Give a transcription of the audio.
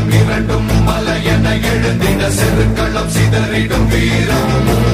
உலகம் இரண்டும் மலையென எழுந்திட செருக்களம் சிதறிடும் வீரம்.